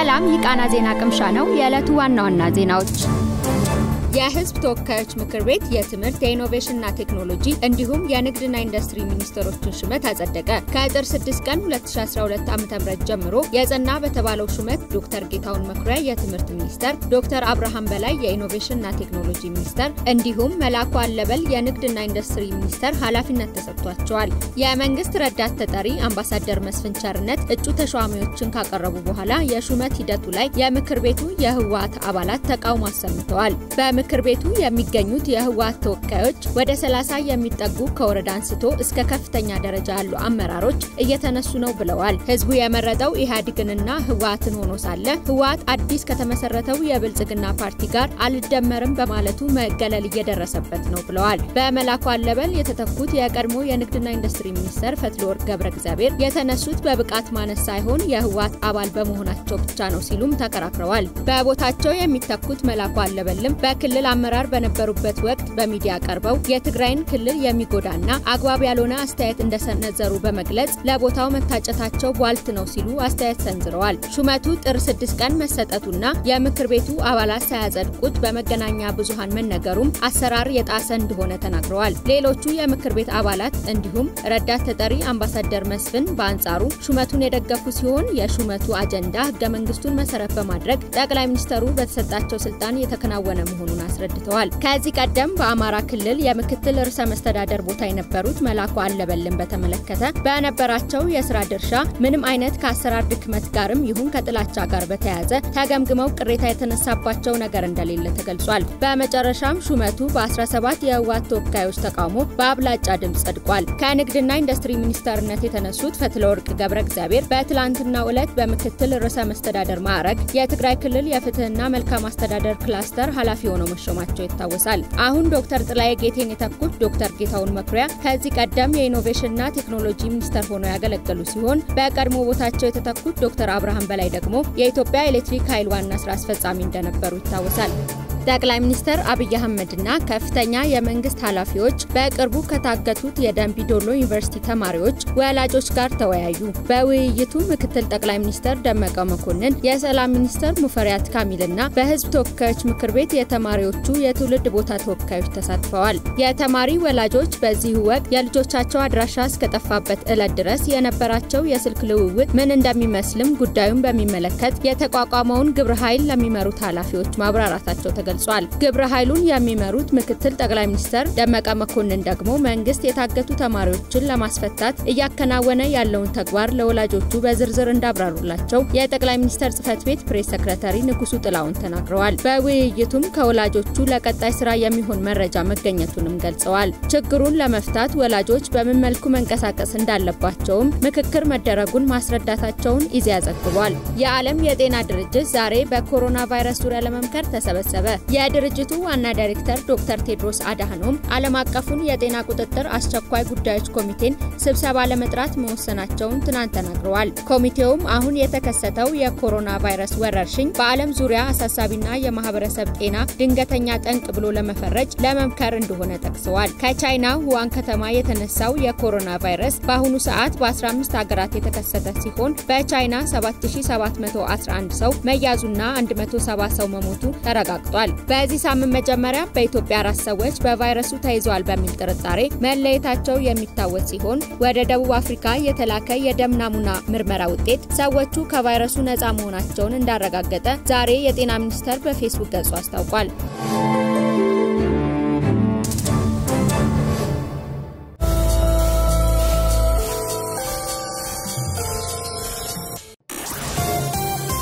ሰላም የቃና ዜና ቅምሻ ነው። የዕለቱ ዋና ዋና ዜናዎች የሕዝብ ተወካዮች ምክር ቤት የትምህርት የኢኖቬሽንና ቴክኖሎጂ እንዲሁም የንግድና ኢንዱስትሪ ሚኒስትሮችን ሹመት አጸደቀ። ከጥር 6 ቀን 2012 ዓ.ም ጀምሮ የጸና በተባለው ሹመት ዶክተር ጌታሁን መኩሪያ የትምህርት ሚኒስተር፣ ዶክተር አብርሃም በላይ የኢኖቬሽንና ቴክኖሎጂ ሚኒስተር እንዲሁም መላኩ አለበል የንግድና ኢንዱስትሪ ሚኒስተር ኃላፊነት ተሰጥቷቸዋል። የመንግስት ረዳት ተጠሪ አምባሳደር መስፍን ቸርነት እጩ ተሿሚዎችን ካቀረቡ በኋላ የሹመት ሂደቱ ላይ የምክር ቤቱ የህወሓት አባላት ተቃውሞ አሰምተዋል። ምክር ቤቱ የሚገኙት የህወሓት ተወካዮች ወደ 30 የሚጠጉ ከወረዳ አንስቶ እስከ ከፍተኛ ደረጃ ያሉ አመራሮች እየተነሱ ነው ብለዋል። ህዝቡ የመረጠው ኢህአዴግንና ህወሓትን ሆኖ ሳለ ህወሓት አዲስ ከተመሰረተው የብልጽግና ፓርቲ ጋር አልደመርም በማለቱ መገለል እየደረሰበት ነው ብለዋል። በመላኩ አለበል የተተኩት የቀድሞ የንግድና ኢንዱስትሪ ሚኒስተር ፈትለወርቅ ገብረ እግዚአብሔር የተነሱት በብቃት ማነስ ሳይሆን የህወሓት አባል በመሆናቸው ብቻ ነው ሲሉም ተከራክረዋል። በቦታቸው የሚተኩት መላኩ አለበልም በክልል አመራር በነበሩበት ወቅት በሚዲያ ቀርበው የትግራይን ክልል የሚጎዳና አግባብ ያልሆነ አስተያየት እንደሰነዘሩ በመግለጽ ለቦታው መታጨታቸው ቧልት ነው ሲሉ አስተያየት ሰንዝረዋል። ሹመቱ ጥር ስድስት ቀን መሰጠቱና የምክር ቤቱ አባላት ሳያጸድቁት በመገናኛ ብዙሃን መነገሩም አሰራር የጣሰ እንደሆነ ተናግረዋል። ሌሎቹ የምክር ቤት አባላት እንዲሁም ረዳት ተጠሪ አምባሳደር መስፍን በአንጻሩ ሹመቱን የደገፉ ሲሆን የሹመቱ አጀንዳ ህገ መንግስቱን መሰረት በማድረግ ጠቅላይ ሚኒስተሩ በተሰጣቸው ስልጣን የተከናወነ መሆኑን አስረድተዋል። ከዚህ ቀደም በአማራ ክልል የምክትል ርዕሰ መስተዳደር ቦታ የነበሩት መላኩ አለበልን በተመለከተ በነበራቸው የስራ ድርሻ ምንም አይነት ከአሰራር ድክመት ጋርም ይሁን ከጥላቻ ጋር በተያያዘ ተገምግመው ቅሬታ የተነሳባቸው ነገር እንደሌለ ተገልጿል። በመጨረሻም ሹመቱ በ17 የህወሓት ተወካዮች ተቃውሞ በአብላጫ ድምፅ ጸድቋል። ከንግድና ኢንዱስትሪ ሚኒስተርነት የተነሱት ፈትለወርቅ ገብረ እግዚአብሔር በትላንትናው ዕለት በምክትል ርዕሰ መስተዳደር ማዕረግ የትግራይ ክልል የፍትህና መልካም አስተዳደር ክላስተር ኃላፊ ሆነው መሾማቸው ይታወሳል። አሁን ዶክተር ጥላዬ ጌቴን የተኩት ዶክተር ጌታሁን መኩሪያ ከዚህ ቀደም የኢኖቬሽንና ቴክኖሎጂ ሚኒስተር ሆነው ያገለገሉ ሲሆን በቀድሞ ቦታቸው የተተኩት ዶክተር አብርሃም በላይ ደግሞ የኢትዮጵያ ኤሌክትሪክ ኃይል ዋና ስራ አስፈጻሚ እንደነበሩ ይታወሳል። ጠቅላይ ሚኒስትር አብይ አህመድና ከፍተኛ የመንግስት ኃላፊዎች በቅርቡ ከታገቱት የደንቢዶሎ ዩኒቨርሲቲ ተማሪዎች ወላጆች ጋር ተወያዩ። በውይይቱ ምክትል ጠቅላይ ሚኒስትር ደመቀ መኮንን፣ የሰላም ሚኒስትር ሙፈሪያት ካሚልና በህዝብ ተወካዮች ምክር ቤት የተማሪዎቹ የትውልድ ቦታ ተወካዮች ተሳትፈዋል። የተማሪ ወላጆች በዚህ ወቅት የልጆቻቸው አድራሻ እስከጠፋበት ዕለት ድረስ የነበራቸው የስልክ ልውውጥ ምን እንደሚመስልም ጉዳዩን በሚመለከት የተቋቋመውን ግብረ ኃይል ለሚመሩት ኃላፊዎች ማብራራታቸው ተገልጿል ገልጿል። ግብረ ኃይሉን የሚመሩት ምክትል ጠቅላይ ሚኒስትር ደመቀ መኮንን ደግሞ መንግስት የታገቱ ተማሪዎችን ለማስፈታት እያከናወነ ያለውን ተግባር ለወላጆቹ በዝርዝር እንዳብራሩላቸው የጠቅላይ ሚኒስትር ጽህፈት ቤት ፕሬስ ሰክረታሪ ንጉሱ ጥላውን ተናግረዋል። በውይይቱም ከወላጆቹ ለቀጣይ ስራ የሚሆን መረጃ መገኘቱንም ገልጸዋል። ችግሩን ለመፍታት ወላጆች በምን መልኩ መንቀሳቀስ እንዳለባቸውም ምክክር መደረጉን ማስረዳታቸውን ኢዜአ ዘግቧል። የዓለም የጤና ድርጅት ዛሬ በኮሮና ቫይረስ ዙሪያ ለመምከር ተሰበሰበ። የድርጅቱ ዋና ዳይሬክተር ዶክተር ቴድሮስ አድሃኖም ዓለም አቀፉን የጤና ቁጥጥር አስቸኳይ ጉዳዮች ኮሚቴን ስብሰባ ለመጥራት መወሰናቸውን ትናንት ተናግረዋል። ኮሚቴውም አሁን የተከሰተው የኮሮና ቫይረስ ወረርሽኝ በዓለም ዙሪያ አሳሳቢና የማህበረሰብ ጤና ድንገተኛ ጠንቅ ብሎ ለመፈረጅ ለመምከር እንደሆነ ጠቅሰዋል። ከቻይና ሁዋን ከተማ የተነሳው የኮሮና ቫይረስ በአሁኑ ሰዓት በ15 ሀገራት የተከሰተ ሲሆን በቻይና 7711 ሰው መያዙና 170 ሰው መሞቱ ተረጋግጧል። በዚህ ሳምንት መጀመሪያ በኢትዮጵያ አራት ሰዎች በቫይረሱ ተይዘዋል በሚል ጥርጣሬ መለየታቸው የሚታወስ ሲሆን ወደ ደቡብ አፍሪካ የተላከ የደም ናሙና ምርመራ ውጤት ሰዎቹ ከቫይረሱ ነፃ መሆናቸውን እንዳረጋገጠ ዛሬ የጤና ሚኒስቴር በፌስቡክ ገጹ አስታውቋል።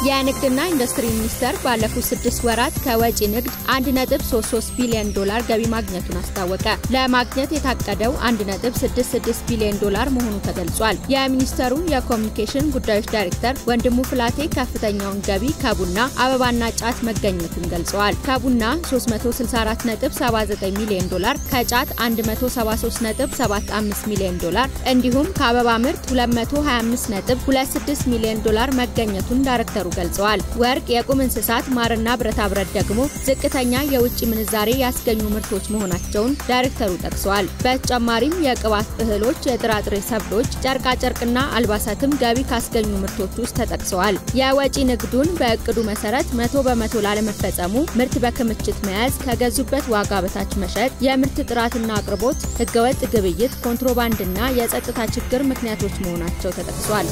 የንግድና ኢንዱስትሪ ሚኒስቴር ባለፉት ስድስት ወራት ከወጪ ንግድ 1.33 ቢሊዮን ዶላር ገቢ ማግኘቱን አስታወቀ። ለማግኘት የታቀደው 1.66 ቢሊዮን ዶላር መሆኑ ተገልጿል። የሚኒስቴሩ የኮሚኒኬሽን ጉዳዮች ዳይሬክተር ወንድሙ ፍላቴ ከፍተኛውን ገቢ ከቡና አበባና ጫት መገኘቱን ገልጸዋል። ከቡና 364.79 ሚሊዮን ዶላር፣ ከጫት 173.75 ሚሊዮን ዶላር እንዲሁም ከአበባ ምርት 225.26 ሚሊዮን ዶላር መገኘቱን ዳይሬክተሩ ገልጸዋል። ወርቅ፣ የቁም እንስሳት፣ ማርና ብረታ ብረት ደግሞ ዝቅተኛ የውጭ ምንዛሬ ያስገኙ ምርቶች መሆናቸውን ዳይሬክተሩ ጠቅሰዋል። በተጨማሪም የቅባት እህሎች፣ የጥራጥሬ ሰብሎች፣ ጨርቃጨርቅና አልባሳትም ገቢ ካስገኙ ምርቶች ውስጥ ተጠቅሰዋል። የወጪ ንግዱን በእቅዱ መሰረት መቶ በመቶ ላለመፈጸሙ ምርት በክምችት መያዝ፣ ከገዙበት ዋጋ በታች መሸጥ፣ የምርት ጥራትና አቅርቦት፣ ህገወጥ ግብይት፣ ኮንትሮባንድና የጸጥታ ችግር ምክንያቶች መሆናቸው ተጠቅሷል።